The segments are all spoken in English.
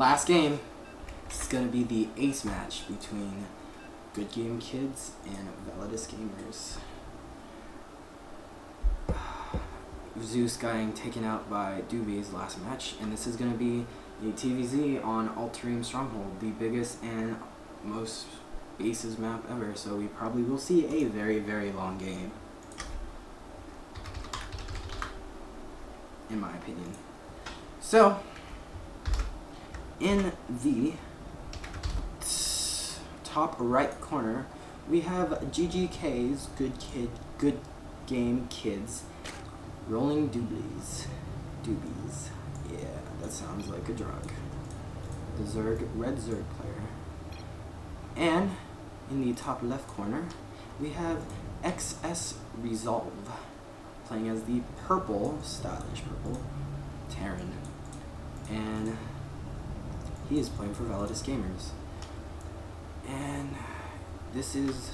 Last game. Is going to be the ace match between Good Game Kids and Validus Gamers. Zeus getting taken out by Doobie's last match, and this is going to be a TVZ on Alterzim Stronghold, the biggest and most aces map ever, so we probably will see a very, very long game. In my opinion. So, in the top right corner, we have GGK's Good Kid, Good Game Kids, Rolling Dooblies, Doobies. Yeah, that sounds like a drug. The Zerg, Red Zerg player. And in the top left corner, we have XS Resolve, playing as the purple, stylish purple, Terran and he is playing for Validus Gamers. And this is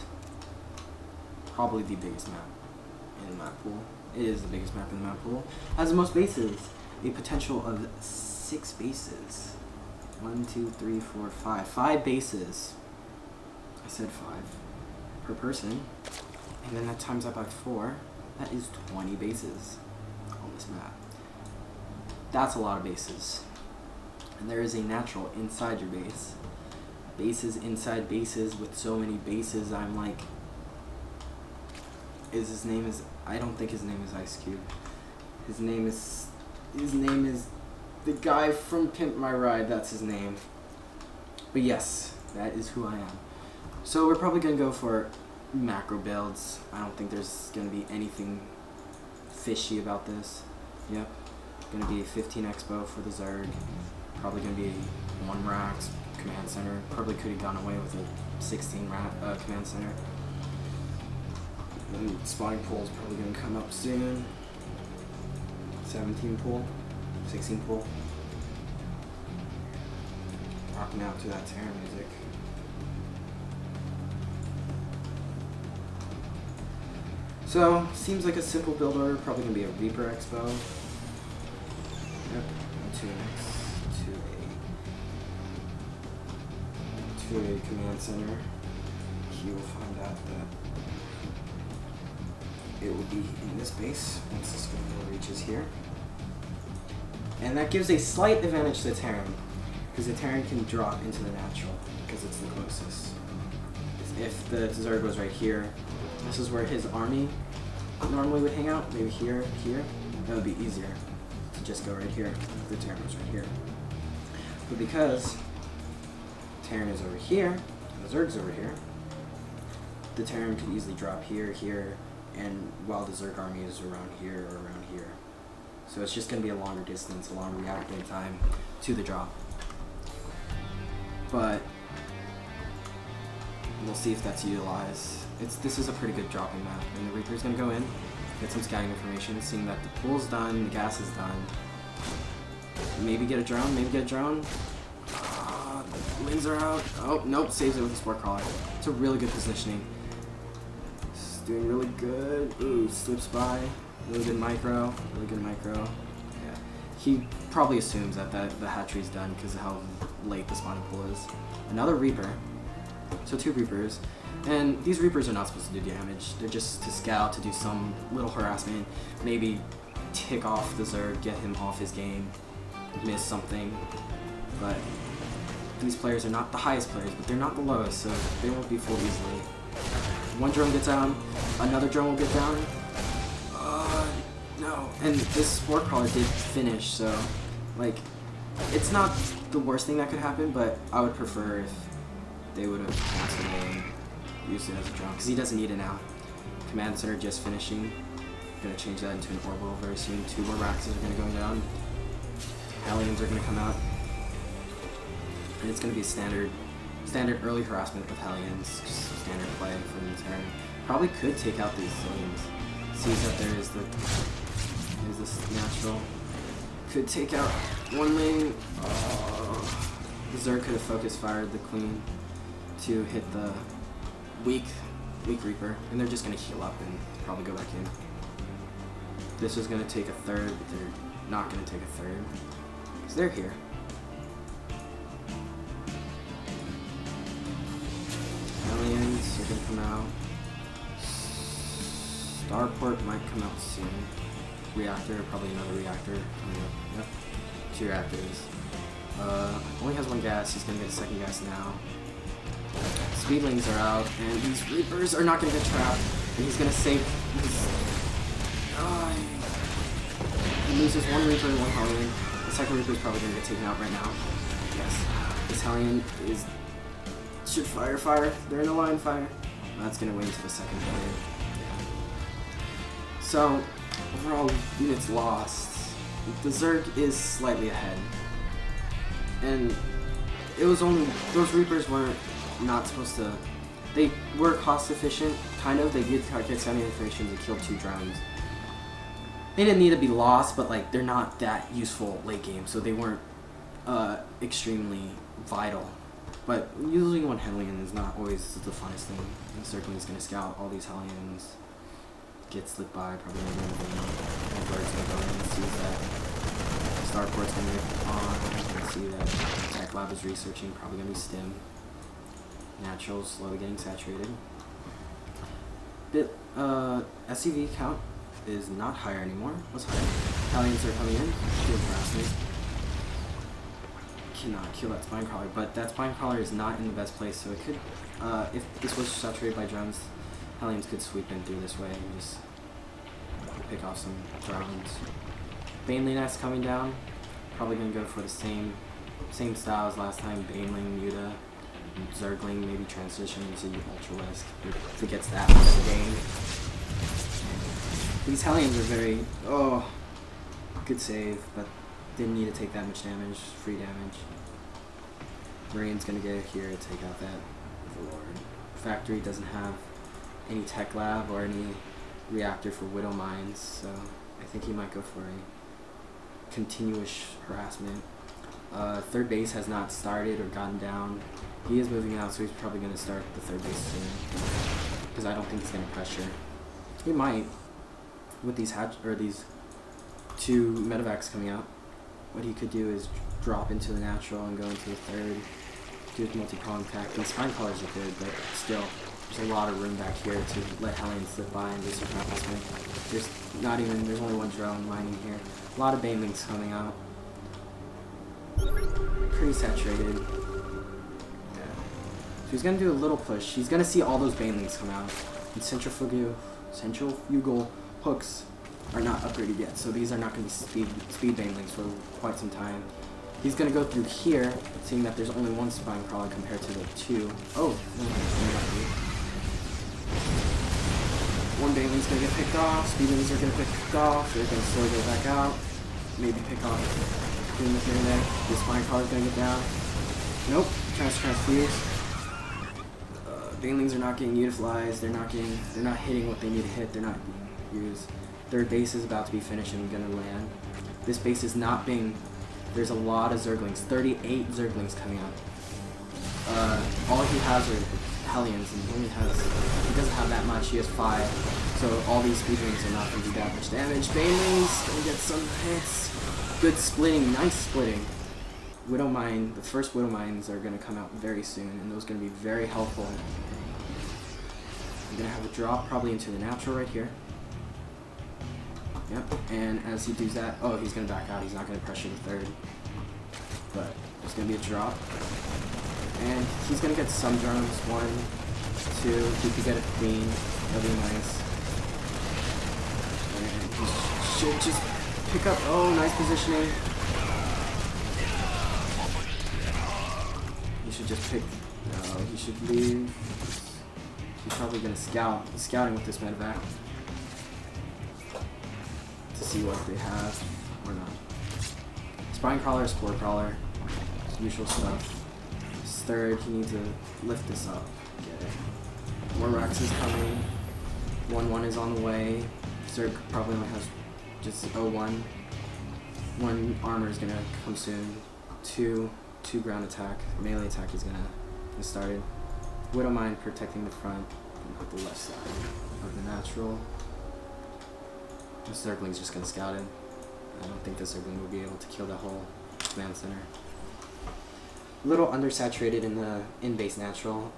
probably the biggest map in the map pool. It is the biggest map in the map pool. Has the most bases. A potential of six bases. One, two, three, four, five. Five bases. I said five per person. And then that times that by four. That is 20 bases on this map. That's a lot of bases. And there is a natural inside your base. Bases inside bases with so many bases, I'm like, is his name is, I don't think his name is Ice Cube. His name is, his name is the guy from Pimp My Ride, that's his name. But yes, that is who I am. So we're probably going to go for macro builds. I don't think there's going to be anything fishy about this. Yep. Going to be 15 Expo for the Zerg. Probably going to be one Rax command center. Probably could have gone away with a 16 rat, uh, command center. And spawning pool is probably going to come up soon. 17 pool, 16 pool. Rocking out to that Terran music. So, seems like a simple build order, probably going to be a Reaper Expo. Yep, two X, A, two A command center. He will find out that it will be in this base once this window reaches here. And that gives a slight advantage to the Terran, because the Terran can drop into the natural, because it's the closest. If the Zerg was right here, this is where his army normally would hang out, maybe here, here, that would be easier to just go right here. The Terran was right here. But because Terran is over here, and the Zerg's over here, the Terran could easily drop here, here, and while the Zerg army is around here or around here. So it's just going to be a longer distance, a longer reacting time to the drop. But we'll see if that's utilized. It's This is a pretty good dropping map, and the Reaper's going to go in, get some scouting information, seeing that the pool's done, the gas is done. Maybe get a drone, maybe get a drone. Wings are out. Oh, nope, saves it with a Spore Crawler. It's a really good positioning. It's doing really good. Ooh, slips by. Really good micro. Really good micro. Yeah. He probably assumes that, that the hatchery's done because of how late the spawning pool is. Another Reaper. So two Reapers. And these Reapers are not supposed to do damage. They're just to scout, to do some little harassment, maybe tick off the Zerg, get him off his game, miss something. But these players are not the highest players, but they're not the lowest, so they won't be fooled easily. One drone gets down, another drone will get down. Uh, no. And this Spore Crawler did finish, so, like, it's not the worst thing that could happen, but I would prefer if they would have canceled it used it as a drone, because he doesn't need it now. Command Center just finishing. Gonna change that into an orbital very soon. Two more Raxes are gonna go down. Hellions are gonna come out. And it's gonna be standard standard early harassment with Hellions. Just standard play for the Terran. Probably could take out these Zillions. Sees that there is the is this natural. Could take out one lane. Oh. The Zerg could have focus fired the Queen to hit the weak, weak Reaper, and they're just gonna heal up and probably go back in. This is gonna take a third, but they're not gonna take a third. Because they're here. Out. Starport might come out soon. Reactor, probably another reactor coming. Yep. Two reactors. Uh, only has one gas, he's gonna get a second gas now. Speedlings are out, and these Reapers are not gonna get trapped. And he's gonna save his... Uh, he loses one Reaper and one Hellion. The second Reaper is probably gonna get taken out right now. Yes. This Hellion is... Should fire, fire. They're in the line, fire. That's gonna wait until the second Hellion. So, overall units lost. The Zerg is slightly ahead. And it was only those Reapers weren't not supposed to they were cost efficient, kind of. They did get scanning information to kill two drones. They didn't need to be lost, but like they're not that useful late game, so they weren't uh, extremely vital. But using one Hellion is not always the funnest thing. And Circling is going to scout all these Hellions get slipped by, probably going to be. Bird's going to go in and see that Starport's going to get on. To see that Tech Lab is researching, probably going to be Stim. Natural, slowly getting saturated. Bit, uh, SCV count is not higher anymore. What's higher? Italians are coming in. Shield. Cannot kill that spine crawler, but that spine crawler is not in the best place, so it could, uh, if this was saturated by drones, Hellions could sweep in through this way and just pick off some drones. Baneling Nest coming down. Probably gonna go for the same same style as last time. Baneling, Muta, Zergling, maybe transition into Ultra West. If it gets that much of the game. These Hellions are very oh good save, but didn't need to take that much damage, free damage. Marine's gonna get here to take out that Overlord. Factory doesn't have any tech lab or any reactor for Widow Mines, so I think he might go for a continuous harassment. Uh, third base has not started or gotten down. He is moving out, so he's probably going to start the third base soon. Because I don't think he's going to pressure. He might, with these hatch or these two medevacs coming out. What he could do is drop into the natural and go into the third. Do attack. These spine crawlers are good, but still, there's a lot of room back here to let Hellion slip by and do some harassment. There's not even, there's only one drone mining here. A lot of banelings coming out. Pretty saturated. Yeah. So he's gonna do a little push. He's gonna see all those banelings come out. And centrifugal, centrifugal hooks are not upgraded yet, so these are not gonna be speed speed banelings for quite some time. He's gonna go through here, seeing that there's only one spine crawler compared to the two. Oh, one baneling's gonna get picked off, speedlings are gonna get picked off, they're gonna slowly go back out, maybe pick off doing the thing there. This spine crawler's gonna get down. Nope, to transfuse. Uh, banelings are not getting utilized, they're not getting they're not hitting what they need to hit, they're not being used. Third base is about to be finished and gonna land. This base is not being there's a lot of Zerglings, 38 Zerglings coming out. Uh, all he has are Hellions, and he only has, he doesn't have that much, he has five. So all these Speedlings are not to do that much damage. Banelings, gonna get some hits. Good splitting, nice splitting. Widow Mine, the first Widow Mines are going to come out very soon, and those are going to be very helpful. I'm going to have a drop probably into the natural right here. Yep, and as he does that, oh, he's going to back out. He's not going to pressure the third. But there's going to be a drop. And he's going to get some drones. One, two. He could get a queen. That'd be nice. And he should just pick up. Oh, nice positioning. He should just pick. No, he should leave. He's probably going to scout. He's scouting with this medevac see what they have or not. Spine crawler, spore crawler, usual stuff. Third, he needs to lift this up. Get it. More Rax is coming. 1-1 is on the way. Zerg probably only has just 0-1. One armor is gonna come soon. Two, two ground attack. Melee attack is gonna get started. Widow Mine protecting the front and not the left side of the natural. The Zergling's just gonna scout it. I don't think the Zergling will be able to kill the whole command center. A little undersaturated in the in base natural.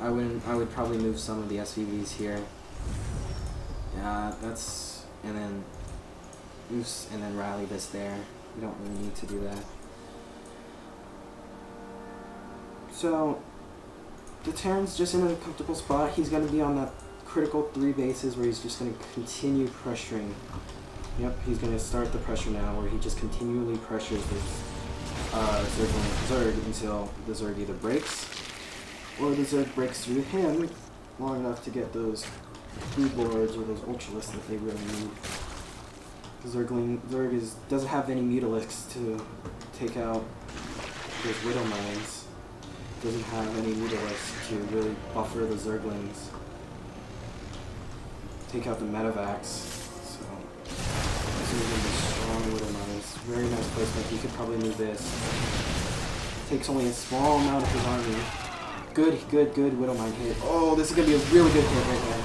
I would I would probably move some of the SCVs here. Yeah, that's and then Oops, and then rally this there. You don't really need to do that. So, the Terran's just in a comfortable spot. He's to be on that critical three bases where he's just going to continue pressuring. Yep, he's going to start the pressure now where he just continually pressures this uh, Zerg, Zerg until the Zerg either breaks or the Zerg breaks through him long enough to get those brood lords or those ultralisks that they really need. Zergling, Zerg is, doesn't have any mutalisks to take out those Widow Mines. Doesn't have any mutalisks to really buffer the Zerglings. Take out the Medivacs. So, this is going to be strong Widow Mines. Very nice placement. He could probably move this. Takes only a small amount of his army. Good, good, good Widow Mine hit. Oh, this is going to be a really good hit right here.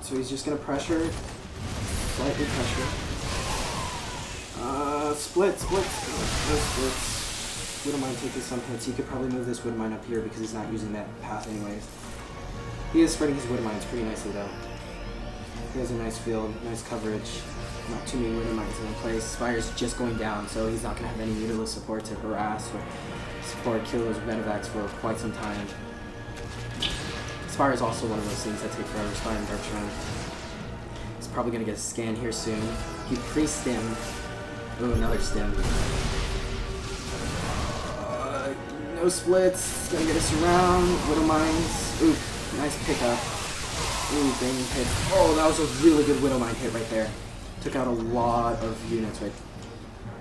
So he's just gonna pressure, slightly pressure. Uh, split, split, no splits. Wouldn't mind taking some hits. He could probably move this Widowmine up here because he's not using that path anyways. He is spreading his Widowmines pretty nicely though. He has a nice field, nice coverage. Not too many Widowmines in place. Spire's just going down, so he's not gonna have any Mutalisk support to harass or support kill those Medivacs for quite some time. Spire is also one of those things that take forever. Spire and Dark Shrine. He's probably gonna get a scan here soon. He pre-stim. Ooh, another stim. Uh, no splits. Gonna get us around. Widow Mines. Ooh, nice pickup. Ooh, banging hit. Oh, that was a really good Widow Mine hit right there. Took out a lot of units right.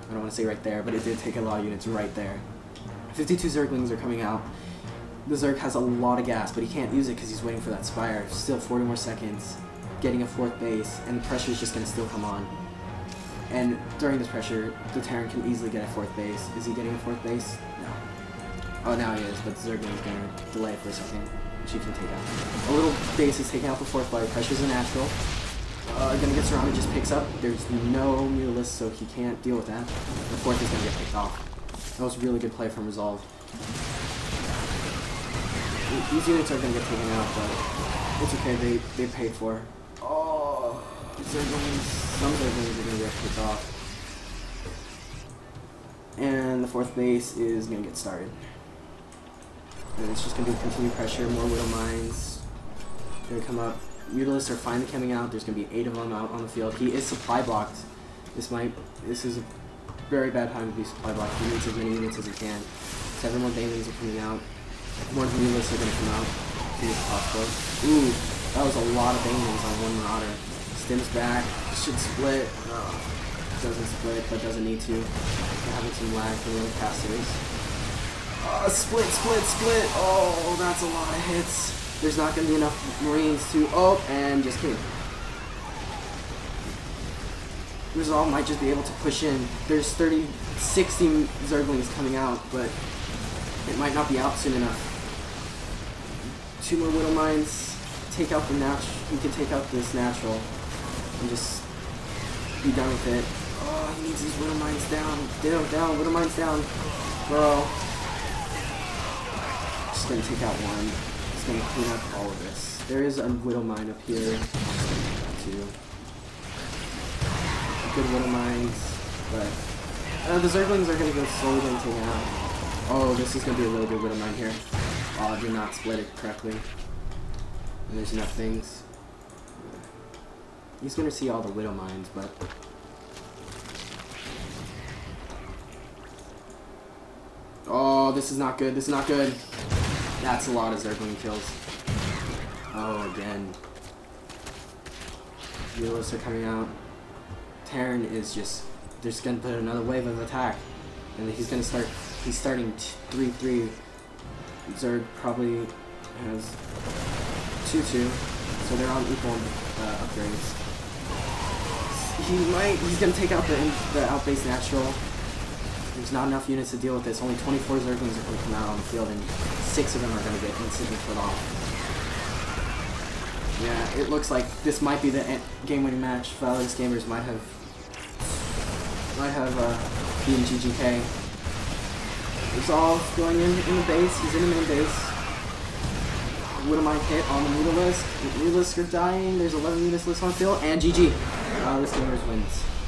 I don't want to say right there, but it did take a lot of units right there. 52 Zerglings are coming out. The Zerg has a lot of gas, but he can't use it because he's waiting for that Spire. Still 40 more seconds, getting a fourth base, and the pressure is just going to still come on. And during this pressure, the Terran can easily get a fourth base. Is he getting a fourth base? No. Oh, now he is, but the Zerg is going to delay for a second, which he can take out. A little base is taking out the fourth player. Pressure's a natural. Uh, gonna get surrounded, just picks up. There's no Mutalisk, so he can't deal with that. The fourth is gonna get picked off. That was a really good play from Resolve these units are gonna get taken out, but it's okay. They they paid for. Oh, Zerglings. Some Zerglings are gonna get picked off. And the fourth base is gonna get started. And it's just gonna be continued pressure, more Widow Mines. Gonna come up. Mutalisks are finally coming out. There's gonna be eight of them out on the field. He is supply blocked. This might. This is a very bad time to be supply blocked. He needs as many units as he can. Seven more Banelings are coming out. More Venus are gonna come out as soon possible. Ooh, that was a lot of banelings on one Marauder. Stims back, should split. Oh, doesn't split, but doesn't need to. We're having some lag for the casters. Uh, split, split, split. Oh, that's a lot of hits. There's not going to be enough Marines to... Oh, and just kidding. Resolve might just be able to push in. There's 30, 60 Zerglings coming out, but it might not be out soon enough two more Widow Mines, take out the natural, he can take out this natural, and just be done with it. Oh, he needs these Widow Mines down, down, down, Widow Mines down, bro. Gonna take out one, just gonna clean up all of this. There is a Widow Mine up here, too. Good Widow Mines, but uh, the Zerglings are gonna go slowly taken out. Oh, this is gonna be a really good Widow Mine here. Oh, I did not split it correctly. And there's enough things. He's gonna see all the Widow Mines, but... Oh, this is not good. This is not good. That's a lot of Zergling kills. Oh, again. Vilas are coming out. Terran is just... They're just gonna put another wave of attack. And he's gonna start... He's starting 3-3 Zerg probably has 2-2, so they're on equal uh, upgrades. He might, he's to take out the, the outbase natural. There's not enough units to deal with this. Only 24 Zerglings are going to come out on the field, and 6 of them are going to get instantly put off. Yeah, it looks like this might be the game-winning match. Validus Gamers might have I have uh, B and GGK. Resolve going in in the base. He's in the main base. Widow Mine hit on the Mutalisk. Mutalisk are dying. There's 11 Mutalisks on the field. And GG. This gamers wins.